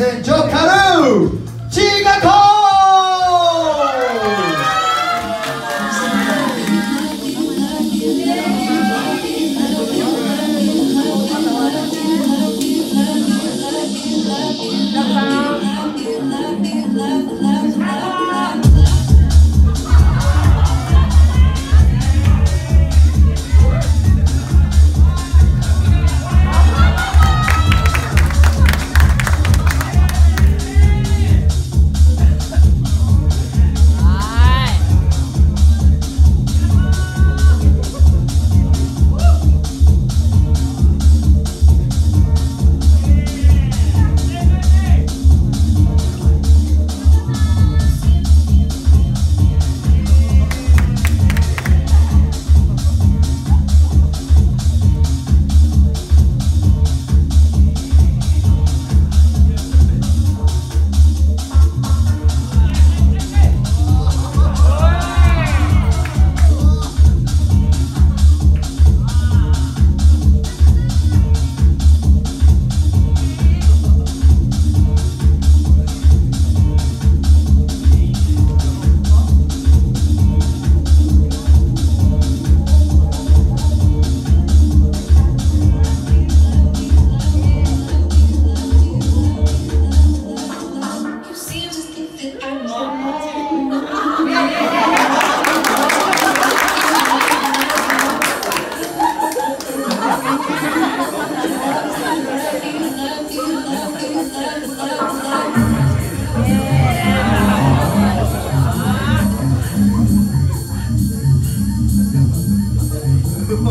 ゼンジョカルーチーガコー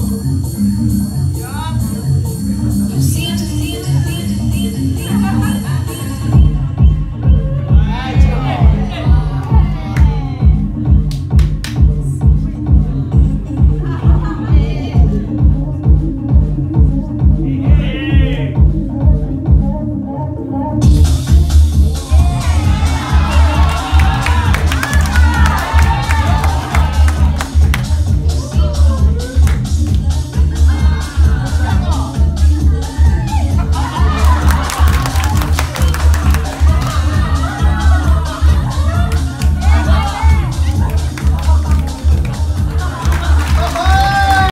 you see